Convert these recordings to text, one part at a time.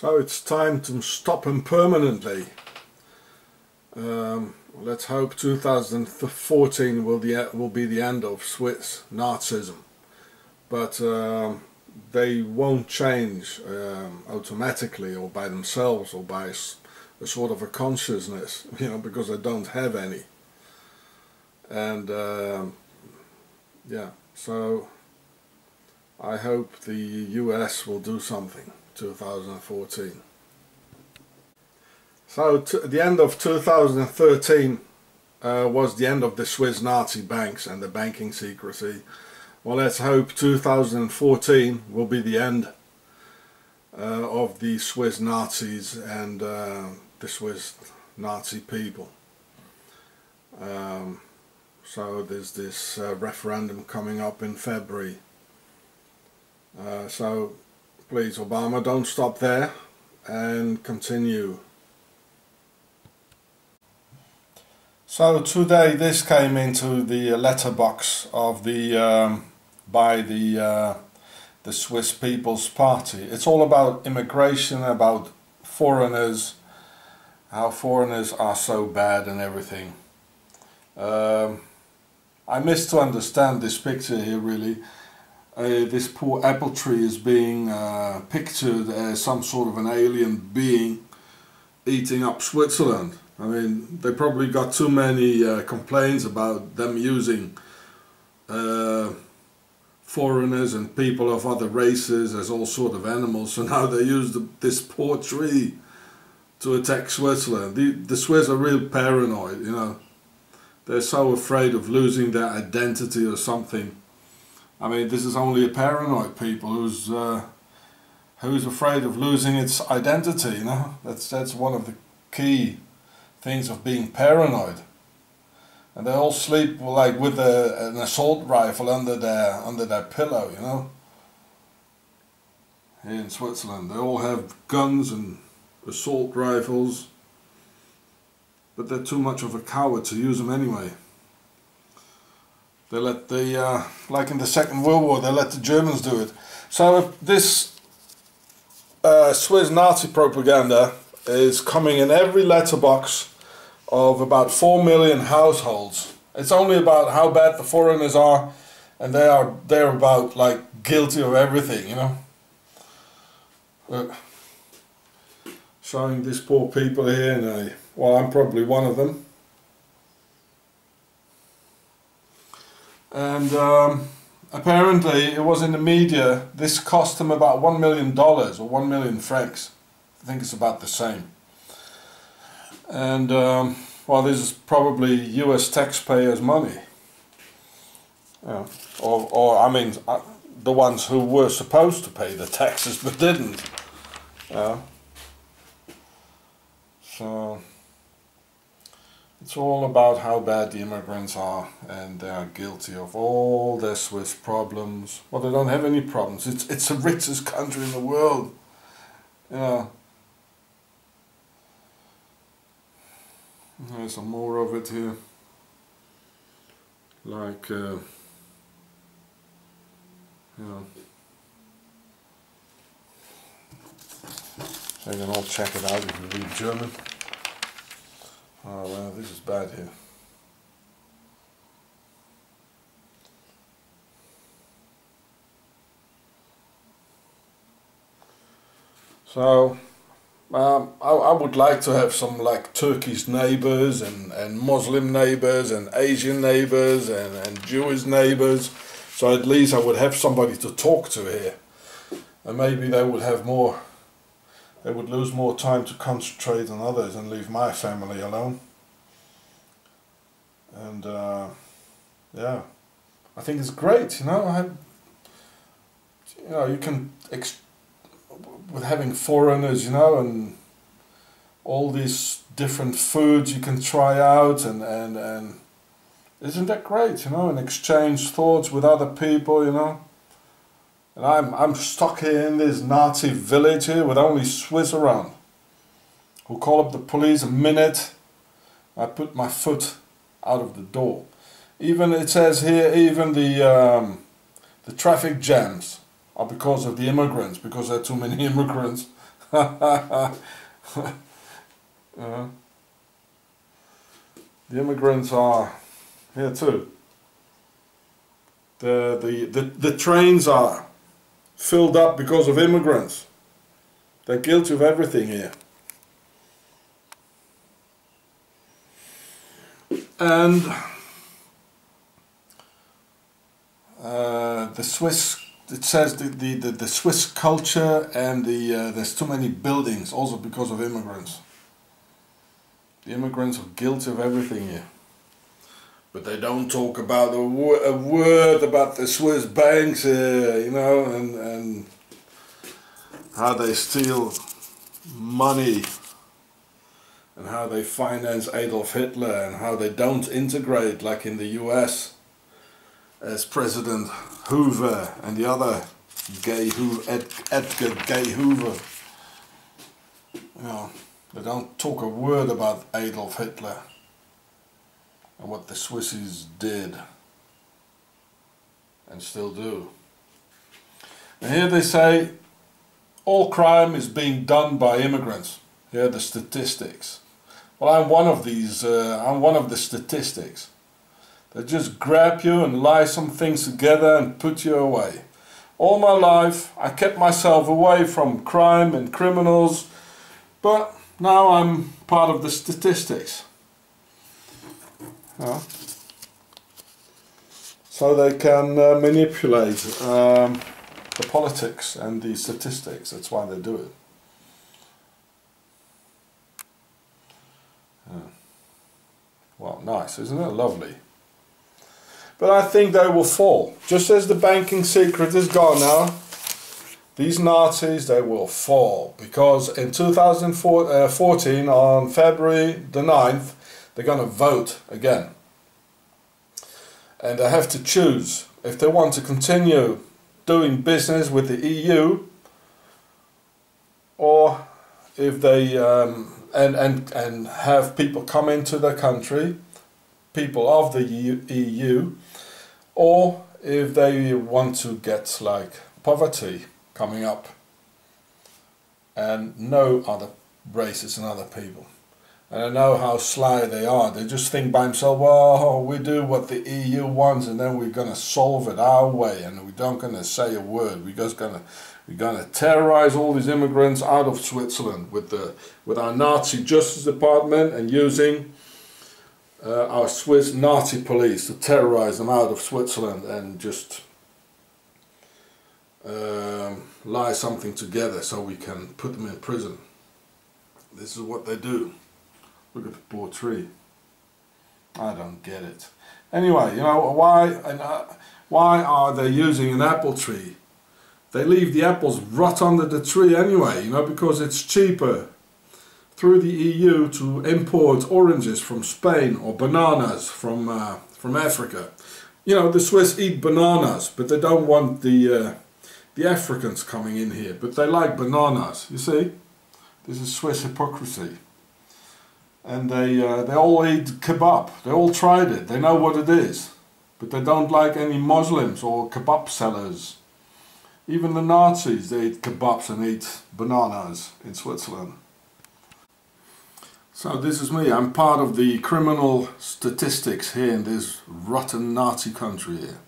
So it's time to stop him permanently. Um, let's hope 2014 will, the, will be the end of Swiss Nazism. But um, they won't change um, automatically or by themselves or by a sort of a consciousness, you know, because they don't have any. And um, yeah, so I hope the US will do something. 2014. So the end of 2013 uh, was the end of the Swiss Nazi banks and the banking secrecy. Well, let's hope 2014 will be the end uh, of the Swiss Nazis and uh, the Swiss Nazi people. Um, so there's this uh, referendum coming up in February. Uh, so Please, Obama, don't stop there and continue. So today this came into the letterbox of the um, by the uh, the Swiss People's Party. It's all about immigration, about foreigners, how foreigners are so bad and everything. Um, I miss to understand this picture here really uh, this poor apple tree is being uh, pictured as some sort of an alien being eating up Switzerland. I mean, they probably got too many uh, complaints about them using uh, foreigners and people of other races as all sort of animals. So now they use the, this poor tree to attack Switzerland. The, the Swiss are real paranoid, you know. They're so afraid of losing their identity or something I mean, this is only a paranoid people who's uh, who's afraid of losing its identity. You know, that's that's one of the key things of being paranoid. And they all sleep like with a, an assault rifle under their under their pillow. You know. Here in Switzerland, they all have guns and assault rifles, but they're too much of a coward to use them anyway. They let the, uh, like in the Second World War, they let the Germans do it. So this uh, Swiss Nazi propaganda is coming in every letterbox of about 4 million households. It's only about how bad the foreigners are and they are they're about like guilty of everything, you know. But showing these poor people here, and I, well, I'm probably one of them. And um, apparently it was in the media this cost him about one million dollars or one million francs I think it's about the same and um, well this is probably US taxpayers money yeah. or, or I mean uh, the ones who were supposed to pay the taxes but didn't yeah. so it's all about how bad the immigrants are and they are guilty of all their Swiss problems. Well, they don't have any problems. It's, it's the richest country in the world. Yeah. There's some more of it here. Like, uh, you know. So you can all check it out if you read German. Oh wow, this is bad here. So, um, I, I, would like to have some like Turkish neighbors and, and Muslim neighbors and Asian neighbors and, and Jewish neighbors. So at least I would have somebody to talk to here. And maybe they would have more they would lose more time to concentrate on others and leave my family alone. And uh, yeah, I think it's great. You know, I, you know, you can ex with having foreigners, you know, and all these different foods you can try out, and and and isn't that great? You know, and exchange thoughts with other people. You know. And I'm, I'm stuck here in this Nazi village here with only Swiss around who call up the police a minute. I put my foot out of the door. Even it says here, even the um, the traffic jams are because of the immigrants, because there are too many immigrants. uh, the immigrants are here too. The, the, the, the trains are filled up because of immigrants. They're guilty of everything here. And uh, the Swiss, it says the, the, the, the, Swiss culture and the uh, there's too many buildings also because of immigrants. The immigrants are guilty of everything here. But they don't talk about a, a word about the Swiss banks, uh, you know, and, and how they steal money and how they finance Adolf Hitler and how they don't integrate like in the US as President Hoover and the other gay Hoover, Ed, Edgar Gay Hoover. You know, they don't talk a word about Adolf Hitler and what the Swissies did and still do. And here they say all crime is being done by immigrants. Here are the statistics. Well, I'm one of these, uh, I'm one of the statistics. They just grab you and lie some things together and put you away. All my life I kept myself away from crime and criminals, but now I'm part of the statistics. Yeah. So they can uh, manipulate um, the politics and the statistics, that's why they do it. Well, nice, isn't it? Lovely. But I think they will fall. Just as the banking secret is gone now, these Nazis, they will fall. Because in 2014, on February the 9th, they're going to vote again. And they have to choose if they want to continue doing business with the EU or if they um, and, and, and have people come into the country, people of the EU, or if they want to get like poverty coming up and no other races and other people. And I know how sly they are. They just think by themselves, well, we do what the EU wants and then we're going to solve it our way and we don't going to say a word. We're just going to we're going to terrorize all these immigrants out of Switzerland with the with our Nazi Justice Department and using uh, our Swiss Nazi police to terrorize them out of Switzerland and just um, lie something together so we can put them in prison. This is what they do. Look at the poor tree. I don't get it. Anyway, you know why? And uh, why are they using an apple tree? They leave the apples rot under the tree anyway, you know, because it's cheaper through the EU to import oranges from Spain or bananas from uh, from Africa. You know, the Swiss eat bananas, but they don't want the uh, the Africans coming in here. But they like bananas. You see, this is Swiss hypocrisy and they uh, they all eat kebab. They all tried it. They know what it is, but they don't like any Muslims or kebab sellers. Even the Nazis they eat kebabs and ate bananas in Switzerland. So this is me. I'm part of the criminal statistics here in this rotten Nazi country here.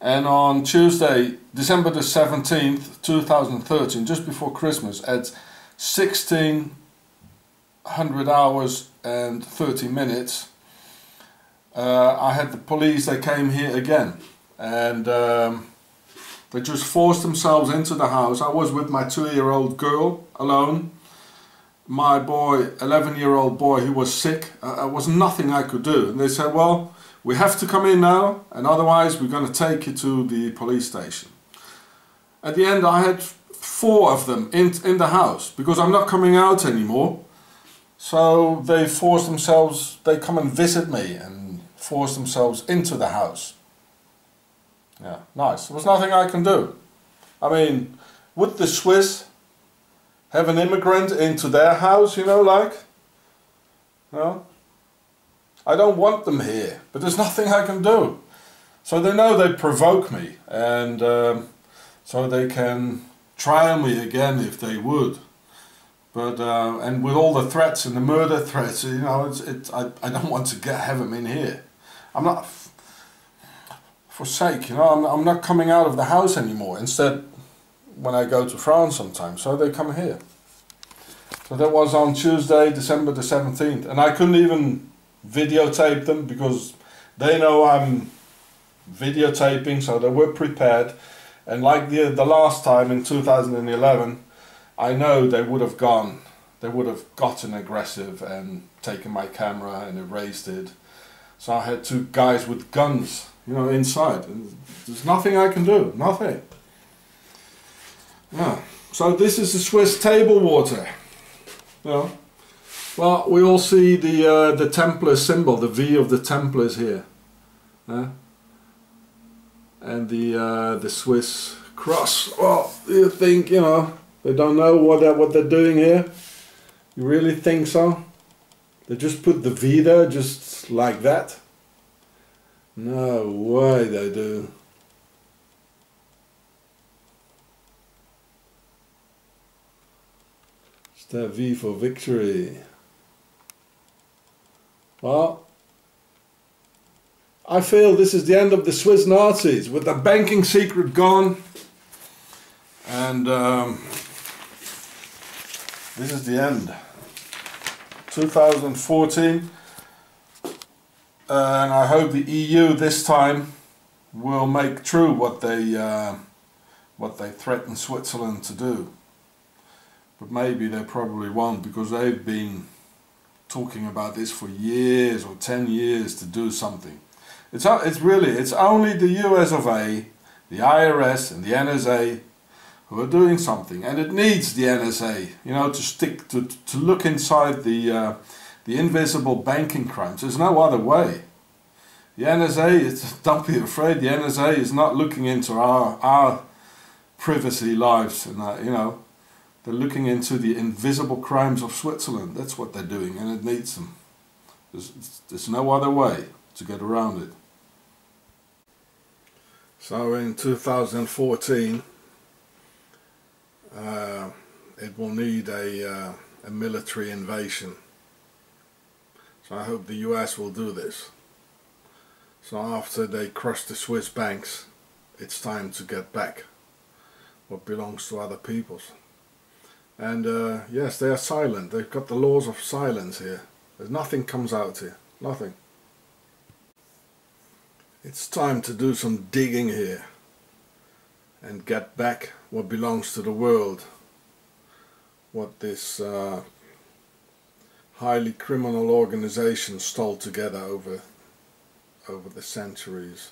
And on Tuesday, December the 17th, 2013, just before Christmas, at 16 100 hours and 30 minutes, uh, I had the police, they came here again and um, they just forced themselves into the house. I was with my two year old girl alone. My boy, 11 year old boy, he was sick. Uh, there was nothing I could do. And they said, well, we have to come in now and otherwise we're going to take you to the police station. At the end I had four of them in, in the house because I'm not coming out anymore. So they force themselves, they come and visit me and force themselves into the house. Yeah, nice. There was nothing I can do. I mean, would the Swiss have an immigrant into their house, you know, like? No? I don't want them here, but there's nothing I can do. So they know they provoke me, and um, so they can trial me again if they would. But uh, and with all the threats and the murder threats, you know, it's, it's I, I don't want to get have them in here. I'm not for sake, you know, I'm, I'm not coming out of the house anymore. Instead, when I go to France sometimes, so they come here. So that was on Tuesday, December the 17th. And I couldn't even videotape them because they know I'm videotaping, so they were prepared. And like the, the last time in 2011, I know they would have gone, they would have gotten aggressive and taken my camera and erased it. So I had two guys with guns you know, inside. There's nothing I can do, nothing. Yeah. So this is the Swiss table water. Know. Well, we all see the uh, the Templar symbol, the V of the Templars here, uh, and the uh, the Swiss cross. Well, you think you know they don't know what they're, what they're doing here? You really think so? They just put the V there, just like that. No way they do. It's V for victory. Well, I feel this is the end of the Swiss Nazis with the banking secret gone. And um, this is the end. 2014 and I hope the EU this time will make true what they uh, what they threaten Switzerland to do. But maybe they probably won't because they've been talking about this for years or 10 years to do something. It's, it's really, it's only the US of A, the IRS and the NSA who are doing something and it needs the NSA, you know, to stick, to, to look inside the uh, the invisible banking crimes. There's no other way. The NSA, is, don't be afraid, the NSA is not looking into our, our privacy lives and that, you know. They're looking into the invisible crimes of Switzerland. That's what they're doing and it needs them. There's, there's no other way to get around it. So in 2014, uh, it will need a, uh, a military invasion so I hope the US will do this. So after they crush the Swiss banks, it's time to get back what belongs to other peoples. And uh, yes, they are silent. They've got the laws of silence here. There's nothing comes out here. Nothing. It's time to do some digging here and get back what belongs to the world. What this uh, highly criminal organizations stole together over over the centuries.